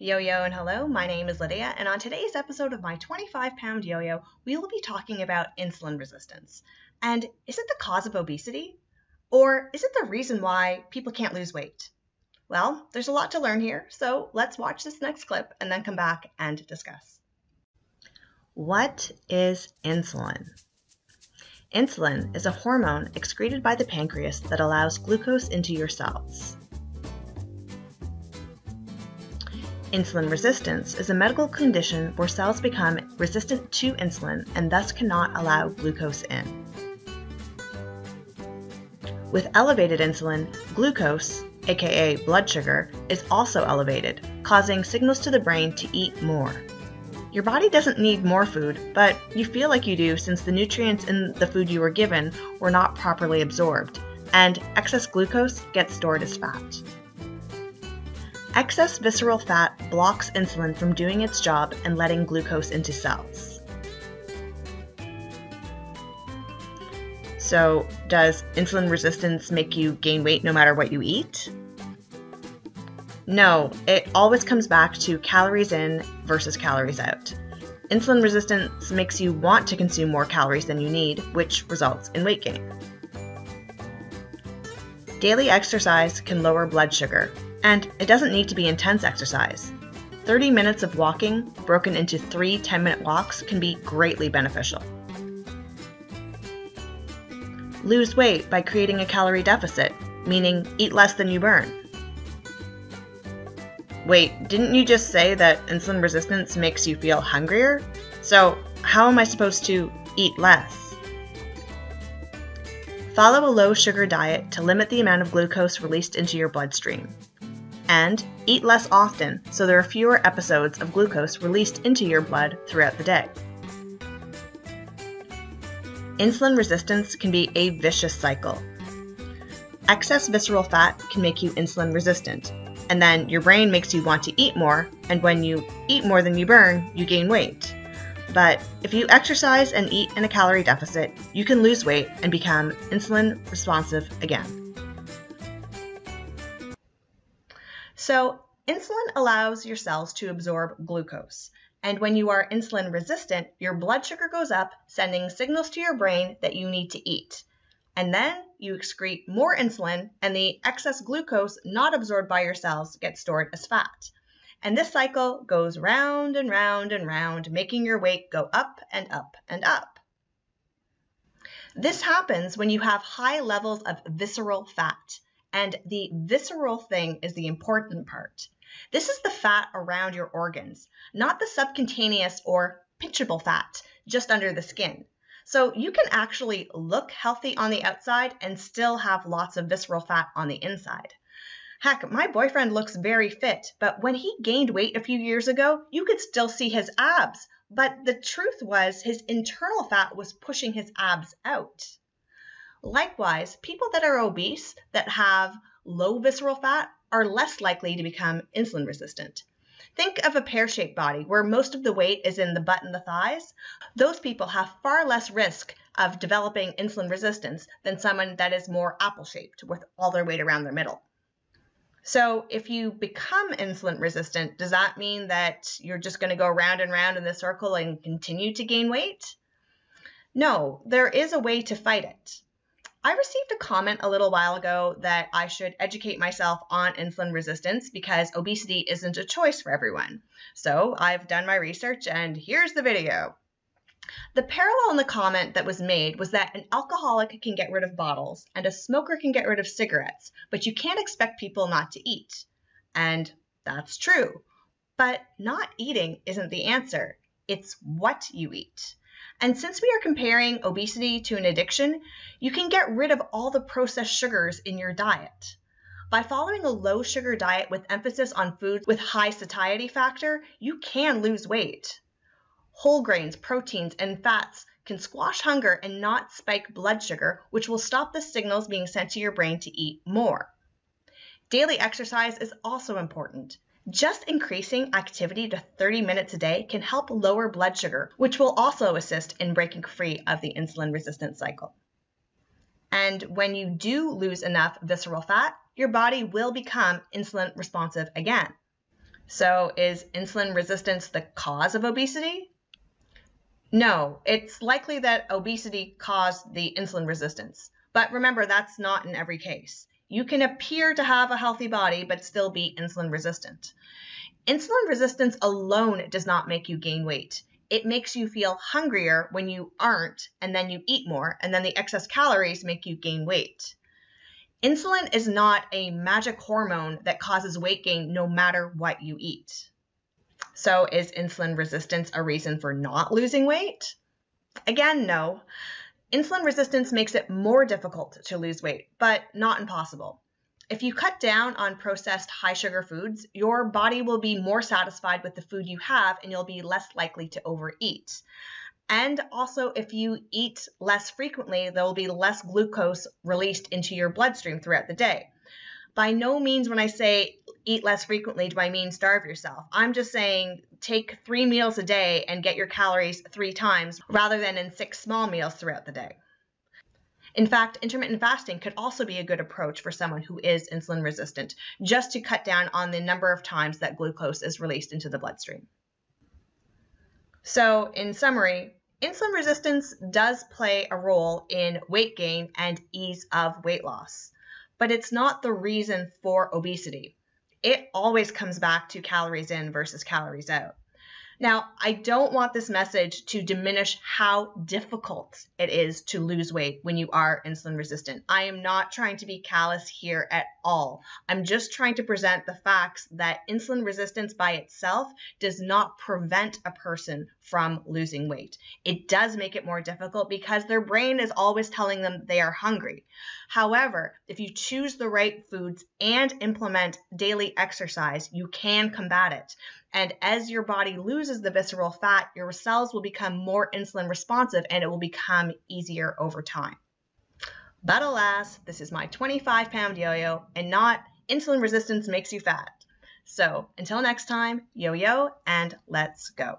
Yo yo and hello, my name is Lydia, and on today's episode of my 25 pound yo yo, we will be talking about insulin resistance. And is it the cause of obesity? Or is it the reason why people can't lose weight? Well, there's a lot to learn here, so let's watch this next clip and then come back and discuss. What is insulin? Insulin is a hormone excreted by the pancreas that allows glucose into your cells. Insulin resistance is a medical condition where cells become resistant to insulin and thus cannot allow glucose in. With elevated insulin, glucose, aka blood sugar, is also elevated, causing signals to the brain to eat more. Your body doesn't need more food, but you feel like you do since the nutrients in the food you were given were not properly absorbed, and excess glucose gets stored as fat. Excess visceral fat blocks insulin from doing its job and letting glucose into cells. So, does insulin resistance make you gain weight no matter what you eat? No, it always comes back to calories in versus calories out. Insulin resistance makes you want to consume more calories than you need, which results in weight gain. Daily exercise can lower blood sugar, and it doesn't need to be intense exercise. 30 minutes of walking, broken into three 10 minute walks, can be greatly beneficial. Lose weight by creating a calorie deficit, meaning eat less than you burn. Wait, didn't you just say that insulin resistance makes you feel hungrier? So, how am I supposed to eat less? Follow a low sugar diet to limit the amount of glucose released into your bloodstream and eat less often so there are fewer episodes of glucose released into your blood throughout the day. Insulin resistance can be a vicious cycle. Excess visceral fat can make you insulin resistant, and then your brain makes you want to eat more, and when you eat more than you burn, you gain weight. But if you exercise and eat in a calorie deficit, you can lose weight and become insulin responsive again. So, insulin allows your cells to absorb glucose. And when you are insulin resistant, your blood sugar goes up, sending signals to your brain that you need to eat. And then you excrete more insulin, and the excess glucose not absorbed by your cells gets stored as fat. And this cycle goes round and round and round, making your weight go up and up and up. This happens when you have high levels of visceral fat. And the visceral thing is the important part. This is the fat around your organs, not the subcutaneous or pinchable fat just under the skin. So you can actually look healthy on the outside and still have lots of visceral fat on the inside. Heck, my boyfriend looks very fit, but when he gained weight a few years ago, you could still see his abs. But the truth was, his internal fat was pushing his abs out. Likewise, people that are obese that have low visceral fat are less likely to become insulin resistant. Think of a pear shaped body where most of the weight is in the butt and the thighs. Those people have far less risk of developing insulin resistance than someone that is more apple shaped with all their weight around their middle. So, if you become insulin resistant, does that mean that you're just going to go round and round in this circle and continue to gain weight? No, there is a way to fight it. I received a comment a little while ago that I should educate myself on insulin resistance because obesity isn't a choice for everyone. So I've done my research and here's the video. The parallel in the comment that was made was that an alcoholic can get rid of bottles and a smoker can get rid of cigarettes, but you can't expect people not to eat. And that's true. But not eating isn't the answer, it's what you eat. And since we are comparing obesity to an addiction, you can get rid of all the processed sugars in your diet. By following a low sugar diet with emphasis on foods with high satiety factor, you can lose weight. Whole grains, proteins, and fats can squash hunger and not spike blood sugar, which will stop the signals being sent to your brain to eat more. Daily exercise is also important. Just increasing activity to 30 minutes a day can help lower blood sugar, which will also assist in breaking free of the insulin resistant cycle. And when you do lose enough visceral fat, your body will become insulin responsive again. So, is insulin resistance the cause of obesity? No, it's likely that obesity caused the insulin resistance. But remember, that's not in every case. You can appear to have a healthy body but still be insulin resistant. Insulin resistance alone does not make you gain weight. It makes you feel hungrier when you aren't, and then you eat more, and then the excess calories make you gain weight. Insulin is not a magic hormone that causes weight gain no matter what you eat. So, is insulin resistance a reason for not losing weight? Again, no. Insulin resistance makes it more difficult to lose weight, but not impossible. If you cut down on processed high sugar foods, your body will be more satisfied with the food you have and you'll be less likely to overeat. And also, if you eat less frequently, there will be less glucose released into your bloodstream throughout the day. By no means, when I say eat less frequently, do I mean starve yourself. I'm just saying take three meals a day and get your calories three times rather than in six small meals throughout the day. In fact, intermittent fasting could also be a good approach for someone who is insulin resistant, just to cut down on the number of times that glucose is released into the bloodstream. So, in summary, insulin resistance does play a role in weight gain and ease of weight loss, but it's not the reason for obesity it always comes back to calories in versus calories out. Now, I don't want this message to diminish how difficult it is to lose weight when you are insulin resistant. I am not trying to be callous here at all. I'm just trying to present the facts that insulin resistance by itself does not prevent a person from losing weight. It does make it more difficult because their brain is always telling them they are hungry. However, if you choose the right foods and implement daily exercise, you can combat it. And as your body loses the visceral fat, your cells will become more insulin responsive and it will become easier over time. But alas, this is my 25 pound yo yo and not insulin resistance makes you fat. So until next time, yo yo and let's go.